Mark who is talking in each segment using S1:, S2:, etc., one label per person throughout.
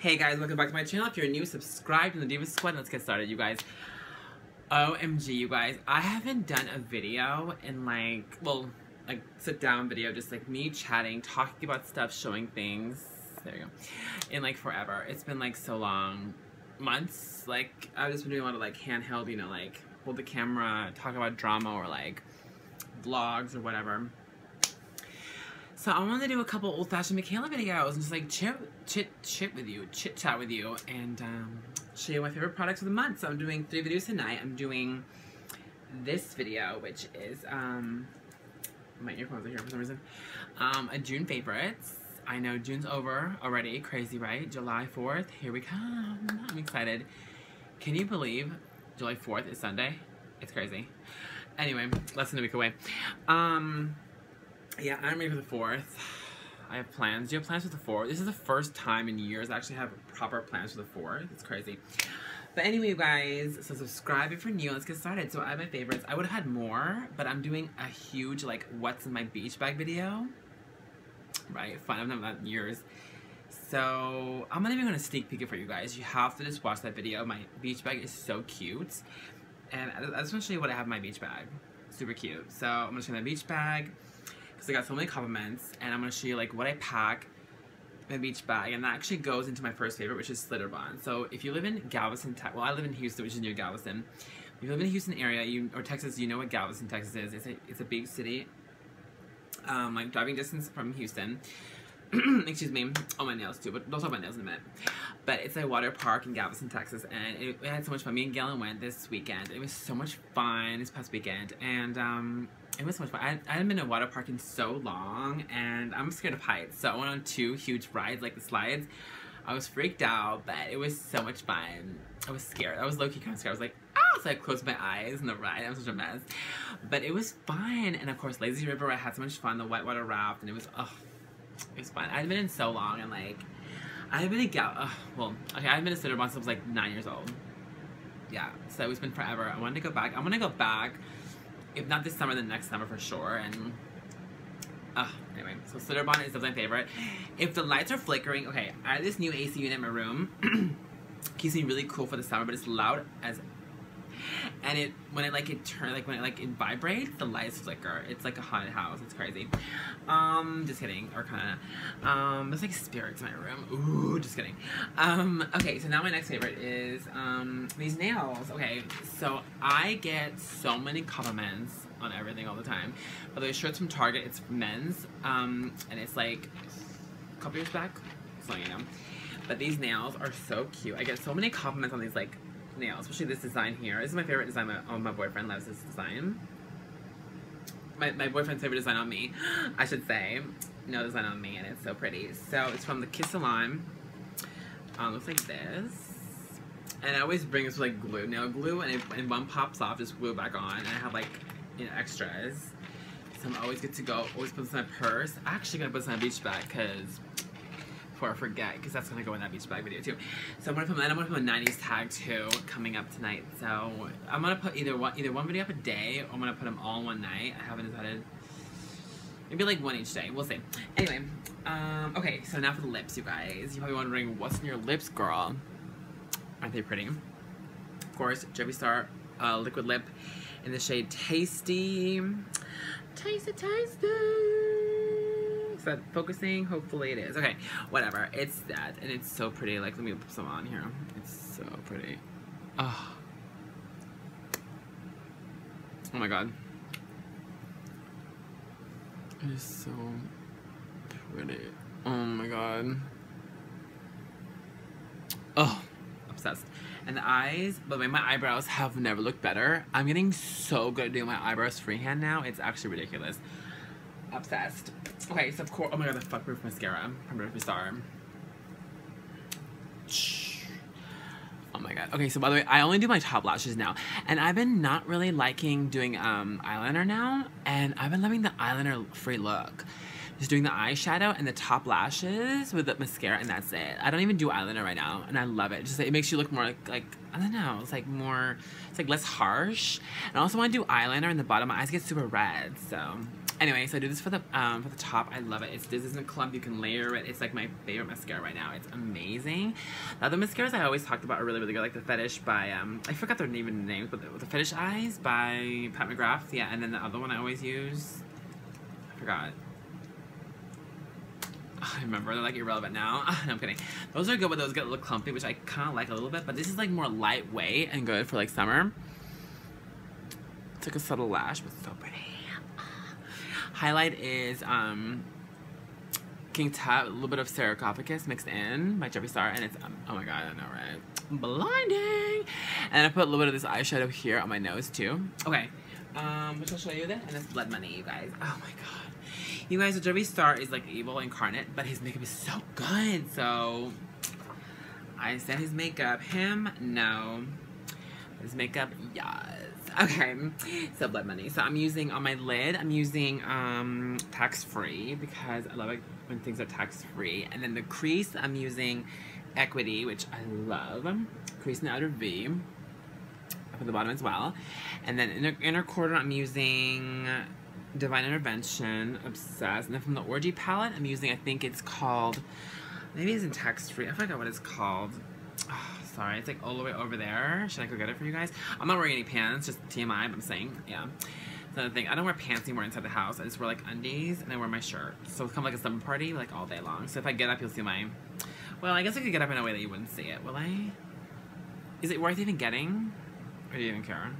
S1: Hey guys, welcome back to my channel. If you're new, subscribe to the Diva Squad. Let's get started, you guys. OMG, you guys. I haven't done a video in like, well, like sit down video, just like me chatting, talking about stuff, showing things. There you go. In like forever. It's been like so long. Months. Like, I've just been doing a lot of like handheld, you know, like hold the camera, talk about drama or like vlogs or whatever. So I wanted to do a couple old-fashioned Mikayla videos and just like chit, chit, chit with you, chit chat with you, and um, show you my favorite products of the month. So I'm doing three videos tonight. I'm doing this video, which is, um, my earphones are here for some reason, um, a June favorites. I know June's over already, crazy, right? July 4th, here we come. I'm excited. Can you believe July 4th is Sunday? It's crazy. Anyway, less than a week away. Um, yeah, I'm ready for the 4th. I have plans. Do you have plans for the 4th? This is the first time in years I actually have proper plans for the 4th. It's crazy. But anyway, you guys, so subscribe if you're new. Let's get started. So I have my favorites. I would have had more, but I'm doing a huge, like, what's in my beach bag video. Right? Fun. I've done that in years. So I'm not even going to sneak peek it for you guys. You have to just watch that video. My beach bag is so cute. And I just want to show you what I have in my beach bag. Super cute. So I'm going to show you my beach bag because I got so many compliments and I'm going to show you like what I pack my beach bag and that actually goes into my first favorite which is Schlitterbahn. So if you live in Galveston, well I live in Houston which is near Galveston. If you live in the Houston area you or Texas, you know what Galveston, Texas is. It's a, it's a big city, um, like driving distance from Houston. excuse me, on my nails too, but don't talk about nails in a minute. But it's a water park in Galveston, Texas, and it, it had so much fun. Me and Galen went this weekend. It was so much fun this past weekend, and um, it was so much fun. I, I hadn't been to a water park in so long, and I'm scared of heights, so I went on two huge rides, like the slides. I was freaked out, but it was so much fun. I was scared. I was low-key kind of scared. I was like, ah! So I closed my eyes in the ride. I was such a mess. But it was fun. And of course, Lazy River, I had so much fun. The whitewater raft, and it was, oh, it was fun. I hadn't been in so long, and like, I had been in Gal. Uh, well, okay, I had been in Schlitterbahn since I was like nine years old. Yeah, so it's been forever. I wanted to go back. I'm gonna go back, if not this summer, then next summer for sure. And uh, anyway, so Schlitterbahn is definitely my favorite. If the lights are flickering, okay, I have this new AC unit in my room. Keeps me really cool for the summer, but it's loud as and it when it like it turn like when it like it vibrates the lights flicker it's like a haunted house. It's crazy. Um just kidding. Or kind of um there's like spirits in my room. Ooh just kidding. Um okay so now my next favorite is um these nails. Okay so i get so many compliments on everything all the time. But the shirts from target it's men's. Um and it's like a couple years back. So you know. But these nails are so cute. I get so many compliments on these like nails, especially this design here. This is my favorite design. My, oh, my boyfriend loves this design. My, my boyfriend's favorite design on me, I should say. No design on me, and it's so pretty. So it's from the Kiss Salon. Um, looks like this. And I always bring this with like glue, nail glue, and, it, and one pops off, just glue back on. And I have like, you know, extras. So I'm always good to go. Always put this in my purse. I'm actually gonna put this in my beach bag because before I forget, because that's gonna go in that beach bag video too. So I'm gonna put, and I'm gonna put a 90s tag too coming up tonight. So I'm gonna put either one, either one video up a day, or I'm gonna put them all in one night. I haven't decided. Maybe like one each day. We'll see. Anyway, um, okay. So now for the lips, you guys. You're probably wondering what's in your lips, girl. Aren't they pretty? Of course, Jeffree Star uh, liquid lip in the shade Tasty. Tasty, tasty. Is that focusing? Hopefully it is. Okay, whatever. It's that, and it's so pretty. Like, let me put some on here. It's so pretty. Oh. Oh my god. It is so pretty. Oh my god. Oh, obsessed. And the eyes, way, my eyebrows have never looked better. I'm getting so good at doing my eyebrows freehand now. It's actually ridiculous. Obsessed. Okay, so of course, oh my god, the fuck proof mascara from Jeffree Star. Oh my god. Okay, so by the way, I only do my top lashes now. And I've been not really liking doing um, eyeliner now. And I've been loving the eyeliner free look. Just doing the eyeshadow and the top lashes with the mascara and that's it. I don't even do eyeliner right now and I love it. Just it makes you look more like, like I don't know, it's like more, it's like less harsh. And I also want to do eyeliner in the bottom. of My eyes get super red, so Anyway, so I do this for the um, for the top. I love it. It's this isn't a clump. You can layer it. It's like my favorite mascara right now. It's amazing. The other mascaras I always talked about are really really good. Like the Fetish by um I forgot their name and names, but the, the Fetish Eyes by Pat McGrath. Yeah, and then the other one I always use. I forgot. I remember they're like irrelevant now. no, I'm kidding. Those are good, but those get a little clumpy, which I kind of like a little bit. But this is like more lightweight and good for like summer. It's like a subtle lash, but so pretty. Highlight is um, King Tut, a little bit of Sarcophagus mixed in by Jeffree Star, and it's, um, oh my god, I know, right? Blinding! And I put a little bit of this eyeshadow here on my nose, too. Okay, um, which I'll show you then, and it's Blood Money, you guys. Oh my god. You guys, so Star is like evil incarnate, but his makeup is so good, so... I said his makeup. Him, no. His makeup, yes. Okay, so blood money. So I'm using on my lid, I'm using um, tax free because I love it when things are tax free. And then the crease, I'm using Equity, which I love. Crease in the outer V. At the bottom as well. And then inner, inner quarter, I'm using Divine Intervention, Obsessed. And then from the Orgy palette, I'm using, I think it's called, maybe it's in tax free. I forgot what it's called. Oh, sorry. It's like all the way over there. Should I go get it for you guys? I'm not wearing any pants, just TMI, but I'm saying, yeah. So the thing, I don't wear pants anymore inside the house. I just wear like undies and I wear my shirt. So it's kind of like a summer party, like all day long. So if I get up, you'll see my, well, I guess I could get up in a way that you wouldn't see it, will I? Is it worth even getting? Or do you even care?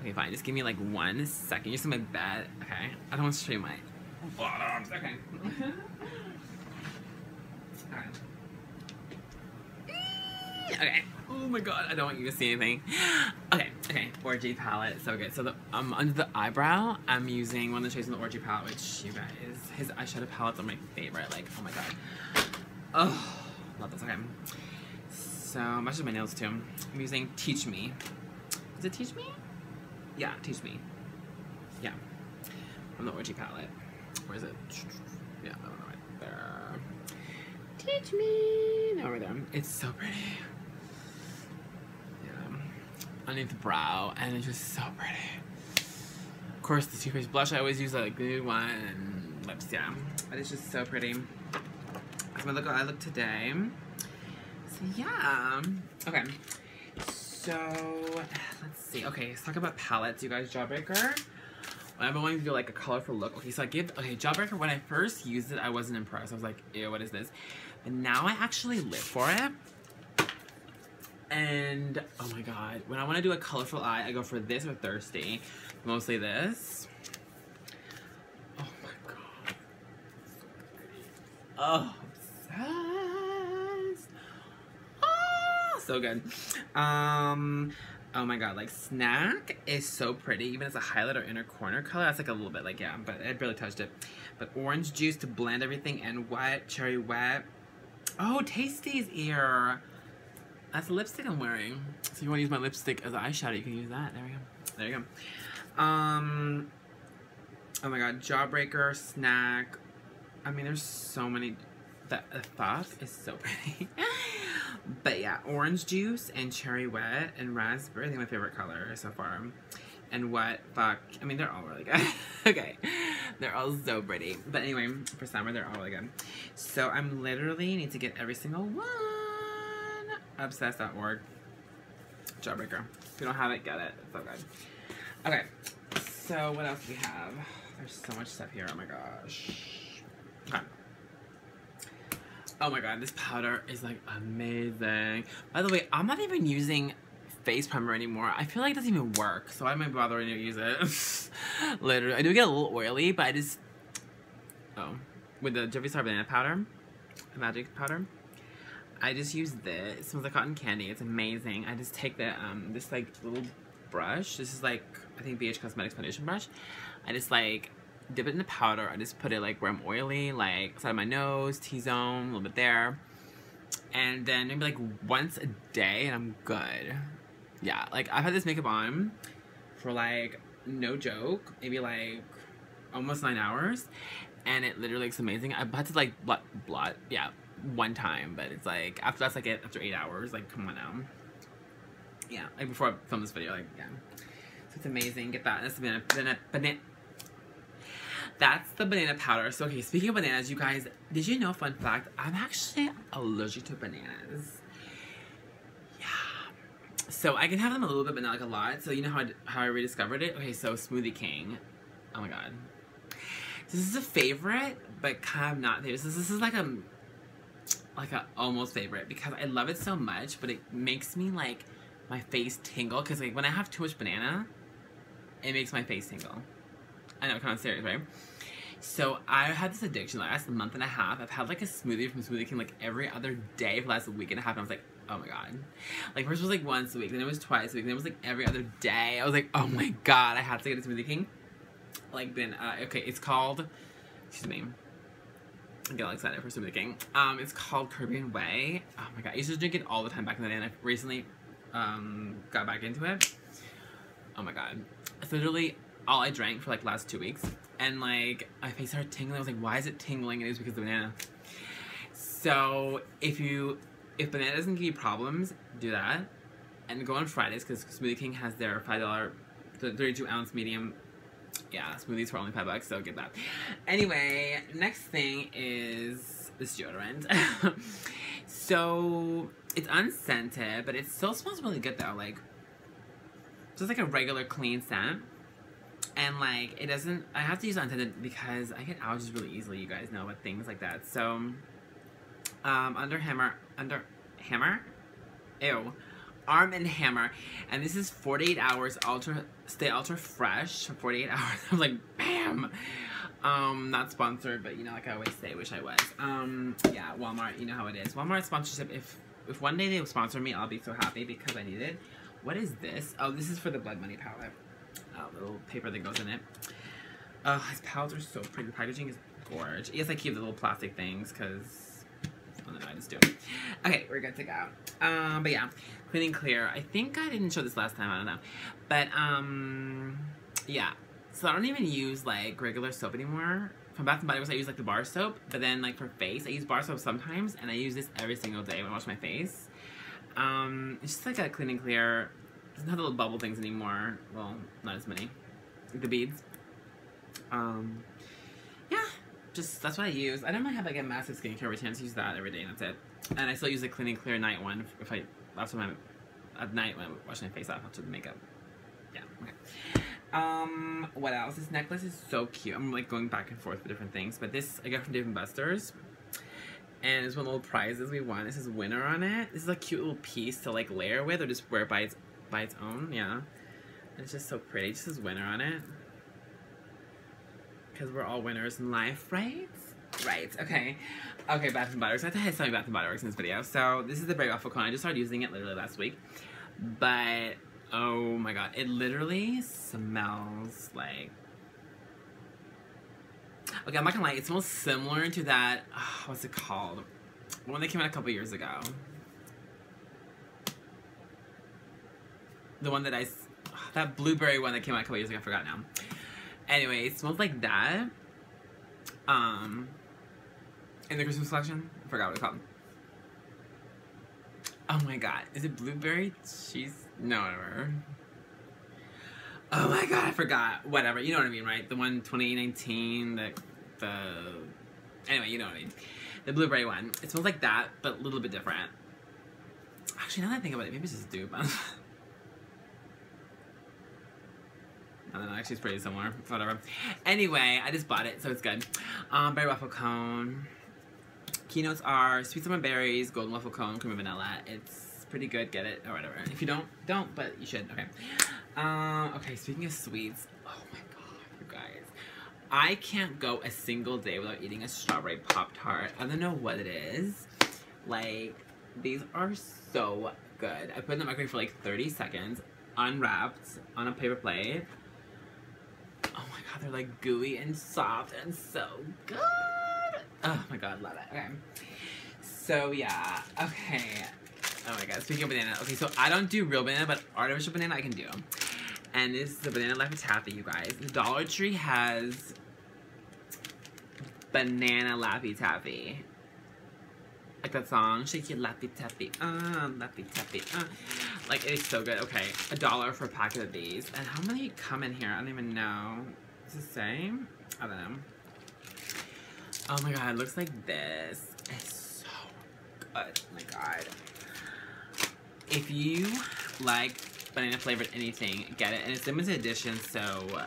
S1: Okay, fine. Just give me like one second. You're in my bed. Okay. I don't want to show you my bottoms. Okay. Okay. Oh my god, I don't want you to see anything. Okay, okay. Orgy palette, so good. So the um under the eyebrow, I'm using one of the shades in the Orgy palette, which you guys, his eyeshadow palettes are my favorite. Like, oh my god. Oh, love this. Okay. So matches my nails too. I'm using Teach Me. Is it Teach Me? Yeah, Teach Me. Yeah. From the Orgy palette. Where is it? Yeah, that one right there. Teach me. No, right there. It's so pretty underneath the brow, and it's just so pretty. Of course, the Too Faced blush, I always use like the good one, and lips, yeah. But it's just so pretty. That's my look I look today. So, yeah. Okay. So, let's see. Okay, let's talk about palettes, you guys. Jawbreaker. I've been wanting to do like a colorful look. Okay, so I give, okay, Jawbreaker, when I first used it, I wasn't impressed. I was like, ew, what is this? But now I actually live for it. And, oh my god, when I want to do a colorful eye, I go for this or Thirsty. Mostly this. Oh my god. Oh. Oh, so good. Um, oh my god, like Snack is so pretty. Even as a highlight or inner corner color, that's like a little bit like, yeah, but I barely touched it. But orange juice to blend everything and wet, cherry wet. Oh, Tasty's ear. That's the lipstick I'm wearing. So if you want to use my lipstick as an eyeshadow, you can use that. There we go. There you go. Um, oh my god, Jawbreaker, Snack. I mean, there's so many. The, the thought is so pretty. but yeah, orange juice and cherry wet and raspberry. I think my favorite color so far. And what? Fuck. I mean, they're all really good. okay. They're all so pretty. But anyway, for summer, they're all really good. So I'm literally need to get every single one obsessed.org. Jawbreaker. If you don't have it, get it. It's so good. Okay, so what else do we have? There's so much stuff here. Oh my gosh. Okay. Oh my god, this powder is like amazing. By the way, I'm not even using face primer anymore. I feel like it doesn't even work, so I might bother to use it. Literally, I do get a little oily, but I just oh with the Jeffree Star banana powder, the magic powder. I just use this. It smells like cotton candy. It's amazing. I just take the um this like little brush. This is like I think BH Cosmetics foundation brush. I just like dip it in the powder. I just put it like where I'm oily, like side of my nose, T-zone, a little bit there. And then maybe like once a day and I'm good. Yeah, like I've had this makeup on for like no joke, maybe like almost nine hours. And it literally looks amazing. I had to like blot, blot, yeah, one time, but it's like after that's like it after eight hours. Like come on now. Yeah, like before I film this video, like yeah. So it's amazing. Get that. That's banana banana banana that's the banana powder. So, okay, speaking of bananas, you guys, did you know, fun fact, I'm actually allergic to bananas. Yeah. So, I can have them a little bit, but not like a lot. So, you know how I, how I rediscovered it? Okay, so Smoothie King. Oh my god. This is a favorite, but kind of not. This, this is like a, like a almost favorite because I love it so much, but it makes me like my face tingle because like when I have too much banana, it makes my face tingle. I know, kind of serious, right? So I had this addiction last month and a half. I've had like a smoothie from Smoothie King like every other day for the last week and a half. And I was like, oh my god. Like first was like once a week, then it was twice a week, then it was like every other day. I was like, oh my god, I have to get a Smoothie King. Like then, uh, okay, it's called, excuse me. I get all excited for Smoothie King. Um, it's called Caribbean Way. Oh my god, I used to drink it all the time back in the day, and I recently um, got back into it. Oh my god. It's literally all I drank for like last two weeks. And like, my face started tingling. I was like, why is it tingling? And it was because of the banana. So, if you, if banana doesn't give you problems, do that. And go on Fridays because Smoothie King has their $5, 32 ounce medium yeah, smoothies for only five bucks, so get that. Anyway, next thing is this deodorant. so it's unscented, but it still smells really good though. Like, just like a regular clean scent. And like, it doesn't, I have to use unscented because I get allergies really easily, you guys know, with things like that. So, um, Under Hammer, Under Hammer? Ew. Arm and Hammer. And this is 48 hours ultra, stay ultra fresh for 48 hours. I was like, bam! Um, not sponsored, but you know, like I always say, wish I was. Um, yeah, Walmart, you know how it is. Walmart sponsorship, if, if one day they sponsor me, I'll be so happy because I need it. What is this? Oh, this is for the Blood Money palette. Oh, little paper that goes in it. Oh, his palettes are so pretty. The packaging is gorgeous. Yes, I keep the little plastic things because I don't know, I just do it. Okay, we're good to go. Um, but yeah, Clean and Clear. I think I didn't show this last time, I don't know. But, um, yeah. So I don't even use, like, regular soap anymore. From Bath & Body Works, I use, like, the bar soap. But then, like, for face, I use bar soap sometimes. And I use this every single day when I wash my face. Um, it's just like a Clean and Clear. It doesn't have the little bubble things anymore. Well, not as many. the beads. Um, yeah. Just, that's what I use. I don't really have, like, a massive skincare routine. I just use that every day and that's it. And I still use the Clean and Clear night one if I, after my, at night when I'm washing my face off after the makeup. Yeah, okay. Um, what else? This necklace is so cute. I'm like going back and forth with different things, but this I got from Dave & Buster's. And it's one of the little prizes we won. It says winner on it. This is a cute little piece to like layer with or just wear by its, by its own, yeah. It's just so pretty. It just says winner on it. Because we're all winners in life, right? Right, okay. Okay, Bath and Body Works. I thought I had something Bath and Body Works in this video. So, this is the Berry Waffle Cone. I just started using it literally last week. But, oh my god. It literally smells like... Okay, I'm not gonna lie. It smells similar to that... Oh, what's it called? One that came out a couple years ago. The one that I... That blueberry one that came out a couple years ago. I forgot now. Anyway, it smells like that. Um in the Christmas collection. I forgot what it's called. Oh my god. Is it blueberry cheese? No, whatever. Oh my god, I forgot. Whatever. You know what I mean, right? The one 2019, the, the... Anyway, you know what I mean. The blueberry one. It smells like that, but a little bit different. Actually, now that I think about it, maybe it's just dupe. I don't know, actually it's pretty similar. Whatever. Anyway, I just bought it, so it's good. Um, Berry Waffle Cone. Keynotes are Sweet Summer Berries, Golden Waffle Cone, Cream of Vanilla. It's pretty good. Get it or whatever. If you don't, don't, but you should. Okay. Um, okay, speaking of sweets. Oh my god, you guys. I can't go a single day without eating a strawberry Pop-Tart. I don't know what it is. Like, these are so good. I put in the microwave for like 30 seconds, unwrapped on a paper plate. Oh my god, they're like gooey and soft and so good. Oh my god, love it. Okay. So yeah, okay. Oh my god, speaking of banana. Okay, so I don't do real banana, but artificial banana I can do. And this is the Banana Laffy Taffy, you guys. The Dollar Tree has Banana Laffy Taffy. Like that song, shake your Laffy Taffy, uh, Laffy Taffy, uh. Like, it is so good. Okay, a dollar for a packet of these. And how many come in here? I don't even know. Is the same? I don't know. Oh my god, it looks like this. It's so good. Oh my god. If you like banana flavored anything, get it. And it's limited edition, so uh,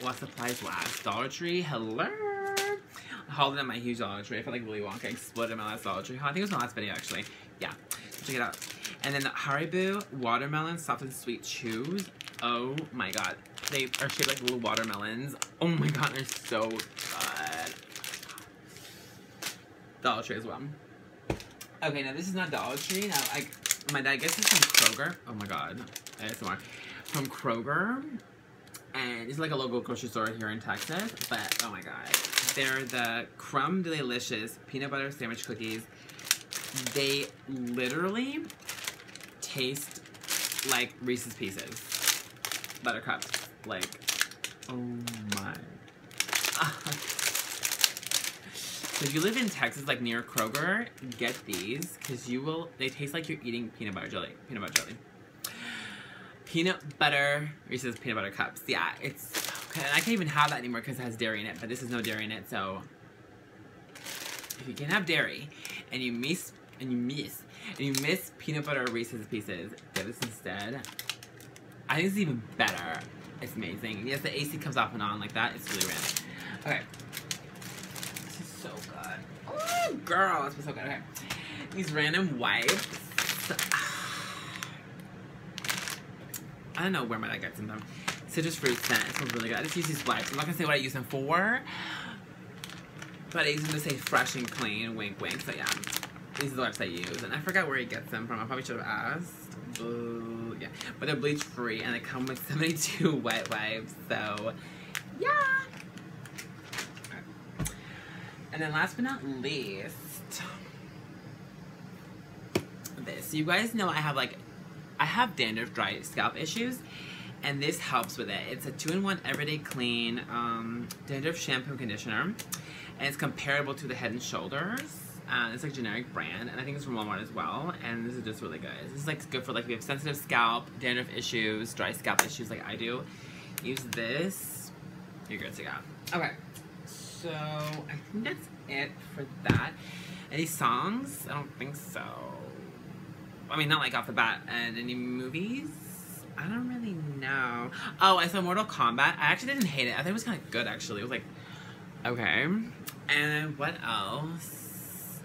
S1: what supplies last? Dollar Tree, hello? Hauled at my huge Dollar Tree. I felt like Willy Wonka exploded in my last Dollar Tree. I think it was my last video, actually. Yeah, check it out. And then the Haribo Watermelon Soft and Sweet Chews. Oh my god. They are shaped like little watermelons. Oh my god, they're so. Dollar Tree as well. Okay, now this is not Dollar Tree. Now, like, my dad gets this from Kroger. Oh my god. ASMR. From Kroger. And it's like a local grocery store here in Texas. But, oh my god. They're the Crumb Delicious Peanut Butter Sandwich Cookies. They literally taste like Reese's Pieces. Buttercups. Like, oh my. So if you live in Texas, like near Kroger, get these because you will. They taste like you're eating peanut butter jelly. Peanut butter jelly. Peanut butter Reese's peanut butter cups. Yeah, it's okay. I can't even have that anymore because it has dairy in it. But this is no dairy in it, so if you can have dairy and you miss and you miss and you miss peanut butter Reese's Pieces, get this instead. I think it's even better. It's amazing. Yes, the AC comes off and on like that. It's really random. Okay so good. Oh, girl, this smells so good. Okay. These random wipes. I don't know where my dad gets them. Citrus fruit scent. It smells really good. I just use these wipes. I'm not gonna say what I use them for. But I use them to say fresh and clean. Wink, wink. So yeah. These are the wipes I use. And I forgot where he gets them from. I probably should have asked. But, yeah. But they're bleach free and they come with 72 wet wipes. So yeah. And then last but not least, this. You guys know I have like, I have dandruff dry scalp issues and this helps with it. It's a two-in-one everyday clean um, dandruff shampoo conditioner and it's comparable to the Head and Shoulders. Uh, it's like a generic brand and I think it's from Walmart as well and this is just really good. This is like good for like if you have sensitive scalp, dandruff issues, dry scalp issues like I do. Use this, you're good to go. Okay so I think that's it for that. Any songs? I don't think so. I mean, not like off the bat. And any movies? I don't really know. Oh, I saw Mortal Kombat. I actually didn't hate it. I thought it was kind of good, actually. It was like, okay. And what else?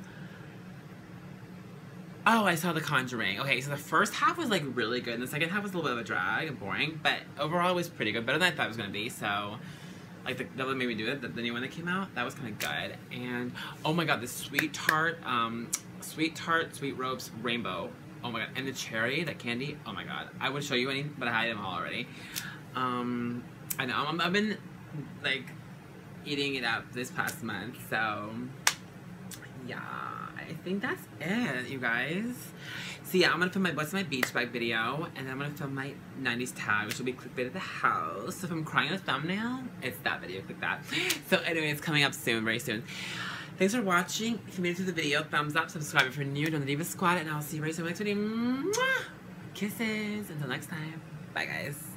S1: Oh, I saw The Conjuring. Okay, so the first half was like really good, and the second half was a little bit of a drag and boring, but overall it was pretty good. Better than I thought it was gonna be, so like the Devil Made Me Do It, the, the, new one that came out, that was kind of good. And oh my god, the Sweet Tart, um, Sweet Tart, Sweet Ropes Rainbow. Oh my god, and the cherry, that candy. Oh my god, I would show you any, but I had them all already. Um, I know i have been like eating it up this past month, so yeah, I think that's it, you guys. So yeah, I'm gonna film my What's My Beach Bag video, and then I'm gonna film my 90s tag, which will be clickbait of the house. So if I'm crying in a thumbnail, it's that video, click that. So anyway, it's coming up soon, very soon. Thanks for watching. If you made it to the video, thumbs up, subscribe if you're new, join the Diva Squad, and I'll see you very soon in the next video. Mwah! Kisses. Until next time. Bye, guys.